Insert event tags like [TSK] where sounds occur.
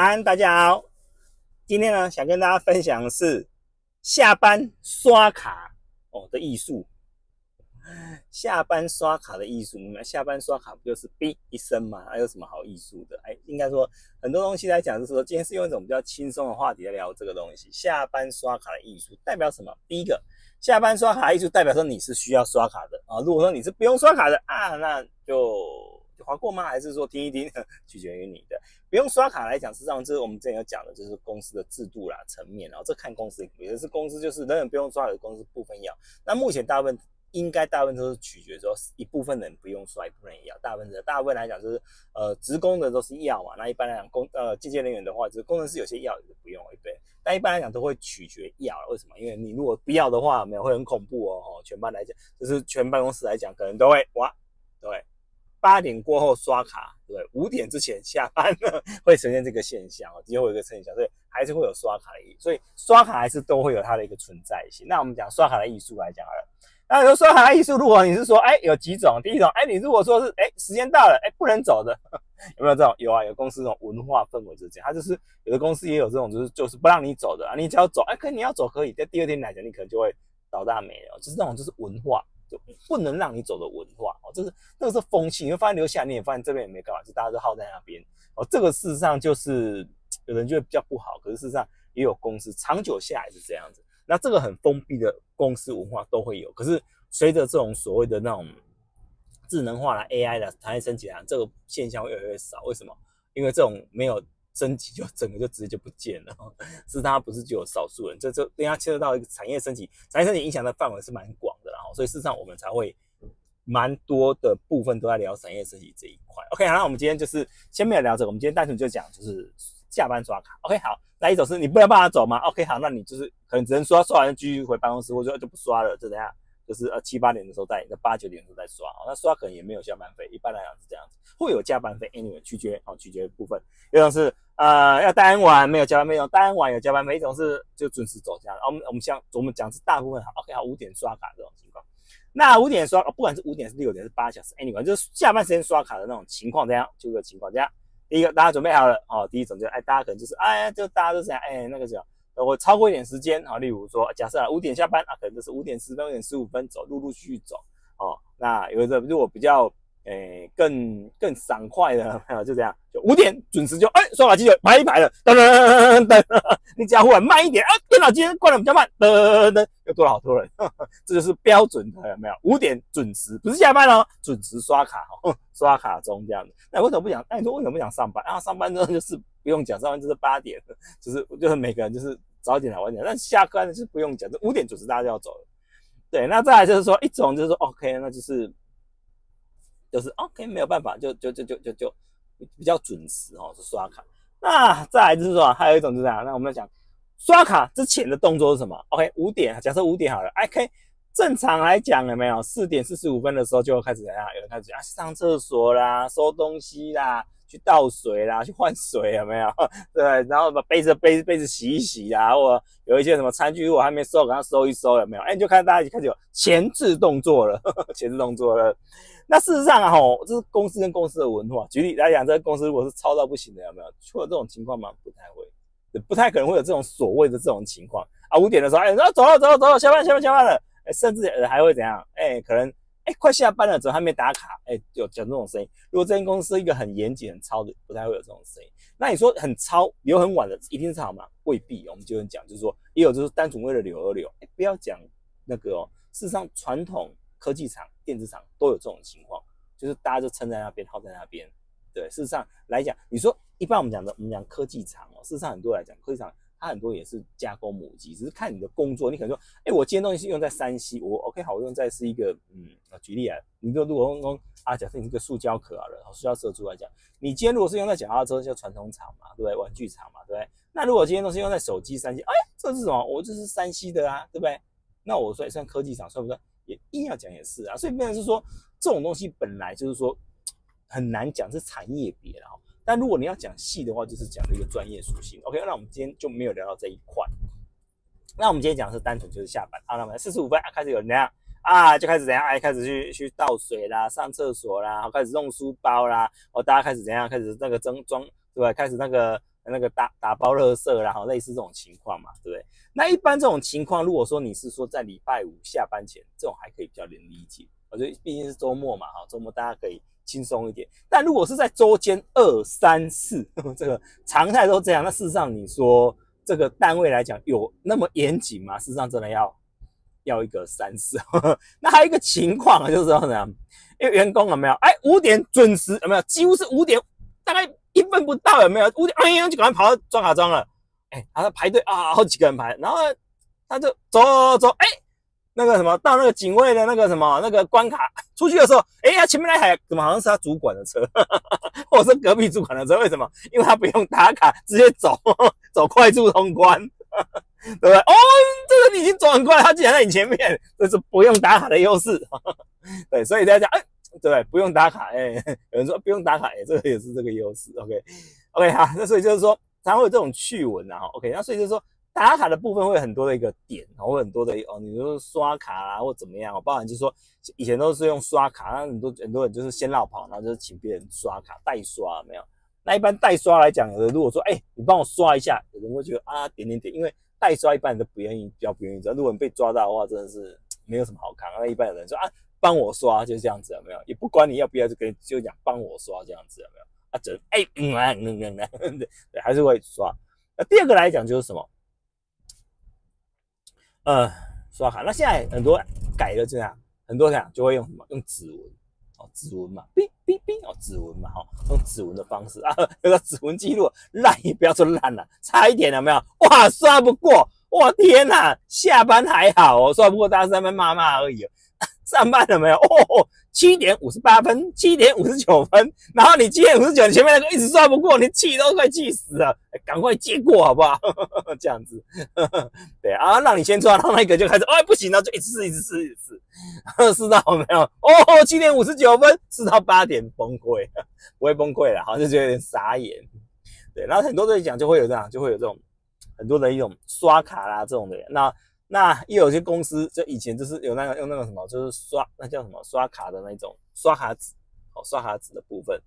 安，大家好。今天呢，想跟大家分享的是下班刷卡哦的艺术。下班刷卡的艺术，你们下班刷卡不就是哔一声吗？还有什么好艺术的？哎，应该说很多东西来讲，就是说今天是用一种比较轻松的话题来聊这个东西。下班刷卡的艺术代表什么？第一个，下班刷卡艺术代表说你是需要刷卡的啊。如果说你是不用刷卡的啊，那就。划过吗？还是说听一听，[LAUGHS] 取决于你的。不用刷卡来讲，实际上这是我们之前有讲的，就是公司的制度啦层面。然后这看公司，有的是公司就是人人不用刷，有的公司部分要。那目前大部分应该大部分都是取决说一部分人不用刷，一部分人要。大部分的大部分来讲就是呃职工的都是要嘛。那一般来讲工呃间接人员的话，就是工程师有些要，有的不用，对。但一般来讲都会取决要。为什么？因为你如果不要的话，没有会很恐怖哦。全班来讲，就是全办公室来讲，可能都会哇，对。八点过后刷卡，对不对？五点之前下班了，会呈现这个现象哦，就会有一个现象，所以还是会有刷卡的意义。所以刷卡还是都会有它的一个存在性。那我们讲刷卡的艺术来讲好了，那说刷卡的艺术，如果你是说，哎，有几种？第一种，哎，你如果说是，哎，时间到了，哎，不能走的，[LAUGHS] 有没有这种？有啊，有公司这种文化氛围就是这样，它就是有的公司也有这种，就是就是不让你走的啊，你只要走，哎，可你要走可以，在第二天来讲，你可能就会倒大霉了，就是这种就是文化。就不能让你走的文化就，是那个是风气，你会发现留下你也发现这边也没干嘛，就大家都耗在那边哦。这个事实上就是有人觉得比较不好，可是事实上也有公司长久下来是这样子。那这个很封闭的公司文化都会有，可是随着这种所谓的那种智能化啦、AI 的产业升级啊，这个现象会越来越少。为什么？因为这种没有升级就 [LAUGHS] 整个就直接就不见了。是它不是只有少数人，这这人家牵涉到一个产业升级，产业升级影响的范围是蛮广的啦。所以事实上，我们才会蛮多的部分都在聊产业设计这一块。OK，好，那我们今天就是先没有聊这个，我们今天单纯就讲就是下班刷卡。OK，好，那一种是你不能帮他走吗？OK，好，那你就是可能只能刷，刷完继续回办公室，或者就不刷了，就怎样？就是呃七八点的时候再，那八九点的时候再刷。那刷可能也没有加班费，一般来讲是这样子，会有加班费，anyway 取决哦，取决部分。一种是呃要单晚没有加班费，用单晚有加班费，一种是就准时走这样。我们我们像我们讲是大部分好，OK，好五点刷卡这种。那五点刷，不管是五点是六点是八小时，anyway，就是下班时间刷卡的那种情况，这样就个情况这样。第一个，大家准备好了哦。第一种就哎，大家可能就是哎，就大家都想哎，那个什么，我超过一点时间啊，例如说，假设五点下班啊，可能就是五点十分、五点十五分走，陆陆续续走哦。那有的如果比较。诶，更更爽快的，有 [LAUGHS] 就这样，就五点准时就哎，刷卡机就排一排了，噔噔噔噔，你只要忽然慢一点，啊，电脑今天关的比较慢，噔噔，又多了好多人，这就是标准的，有没有？五点准时，不是下班哦，准时刷卡哦，[LAUGHS] 刷卡中这样子。那为什么不想？那你说为什么不想上班？啊，上班之后就是不用讲，上班就是八点，就是就是每个人就是早点来晚点，但下班是不用讲，这五点准时大家就要走了。对，那再来就是说一种就是说 OK，那就是。就是 OK，没有办法，就就就就就就比较准时哦，是刷卡。那再来就是说，还有一种就是这样，那我们讲刷卡之前的动作是什么？OK，五点，假设五点好了，OK，正常来讲有没有？四点四十五分的时候就开始怎样？有人开始啊上厕所啦，收东西啦。去倒水啦，去换水 [LAUGHS] 有没有？[LAUGHS] 对，然后把杯子杯子杯子洗一洗啊，或有一些什么餐具如果还没收，赶快收一收有没有？哎，你就看大家开始有前置动作了，[LAUGHS] 前置动作了。那事实上啊，吼，这是公司跟公司的文化。举例来讲，这个公司如果是超到不行的，有没有？出了这种情况吗？不太会，不太可能会有这种所谓的这种情况啊。五点的时候，哎，然后走了走了走了，下班下班下班了，哎，甚至还会怎样？哎，可能。快下班了，怎么还没打卡？哎，有讲这种声音。如果这间公司一个很严谨、很超的，不太会有这种声音。那你说很超、留很晚的，一定是好吗？未必。我们就讲，就是说，也有就是单纯为了留而留。哎，不要讲那个哦。事实上，传统科技厂、电子厂都有这种情况，就是大家就撑在那边，耗在那边。对，事实上来讲，你说一般我们讲的，我们讲科技厂哦，事实上很多来讲，科技厂。它很多也是加工母机，只是看你的工作。你可能说，哎，我今天东西是用在山西，我 OK 好，我用在是一个，嗯，举例啊，你说如果用用啊，假设你是个塑胶壳啊，然后塑胶射出来讲，你今天如果是用在脚踏车，叫传统厂嘛，对不对？玩具厂嘛，对不对？那如果今天都是用在手机山西，哎，这是什么？我这是山西的啊，对不对？那我算算科技厂算不算？也硬要讲也是啊，所以变成是说，这种东西本来就是说很难讲，是产业别了。但如果你要讲细的话，就是讲一个专业属性。OK，那我们今天就没有聊到这一块。那我们今天讲的是单纯就是下班啊，那么四十五分啊开始有人怎样啊，就开始怎样，哎，开始去去倒水啦，上厕所啦，然后开始弄书包啦，哦，大家开始怎样，开始那个装装对吧？开始那个那个打打包垃圾，然后类似这种情况嘛，对不对？那一般这种情况，如果说你是说在礼拜五下班前，这种还可以比较能理解。我觉得毕竟是周末嘛，哈，周末大家可以轻松一点。但如果是在周间二三四，[LAUGHS] 这个常态都这样，那事实上你说这个单位来讲有那么严谨吗？事实上真的要要一个三四。[LAUGHS] 那还有一个情况就是说呢，因为员工有没有？哎，五点准时有没有？几乎是五点，大概一分不到有没有？五点哎呀就赶快跑到装卡装了。哎，他在排队啊，好几个人排，然后他就走走走，哎，那个什么，到那个警卫的那个什么那个关卡 [LAUGHS] 出去的时候，哎呀，前面那台怎么好像是他主管的车，[LAUGHS] 或者是隔壁主管的车？为什么？因为他不用打卡，直接走 [LAUGHS] 走快速通关，对不对？哦，这个你已经走很快，他竟然在你前面，这是不用打卡的优势。对，所以大家讲，哎，对，不用打卡，哎，有人说不用打卡，哎，这个也是这个优势。OK，OK 哈，那所以就是说。常会有这种趣闻啊，OK，那所以就是说打卡的部分会很多的一个点，然后很多的哦，你说刷卡啊或怎么样，包含就是说以前都是用刷卡，那很多很多人就是先绕跑，然后就是请别人刷卡代刷，没有？那一般代刷来讲，有的如果说哎，你帮我刷一下，有人会觉得啊点点点，因为代刷一般人都不愿意，比较不愿意。如果你被抓到的话，真的是 [TSK] 没有什么好看。那一般有人说啊，帮我刷就这样子，有没有？也不管你要不要，就跟就讲帮我刷这样子，有没有？啊，整哎嗯啊嗯嗯嗯，对，还是会刷。那第二个来讲就是什么？呃，刷卡。那现在很多改了这样，很多这样就会用什么？用指纹哦，指纹嘛，哔哔哔哦，指纹嘛，哈，用指纹的方式啊，[LAUGHS] 那个指纹记录烂也不要说烂了，差一点了没有？哇，刷不过，哇天哪，下班还好哦，刷不过，大家在那边骂骂而已。哦 [LAUGHS] 上班了没有？哦，七点五十八分，七点五十九分，然后你七点五十九，你前面那个一直刷不过，你气都快气死了，赶快接过好不好？[LAUGHS] 这样子，[LAUGHS] 对啊，让你先抓，然后那个就开始，哎，不行了，就一直试，一直试，一直试，[LAUGHS] 试到没有？哦，七点五十九分，试到八点崩溃，不会崩溃了，好像就有点傻眼。对，然后很多人讲就会有这样，就会有这种很多的一种刷卡啦这种的，那。那又有些公司，就以前就是有那个用那个什么，就是刷那叫什么刷卡的那种刷卡纸，哦，刷卡纸的部分。